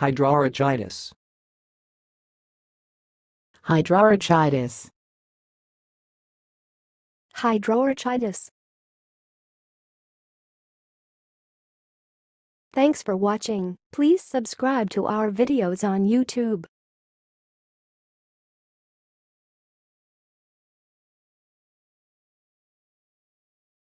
Hydrarchitis. Hydrarchitis. Hydrarchitis. Thanks for watching. Please subscribe to our videos on YouTube.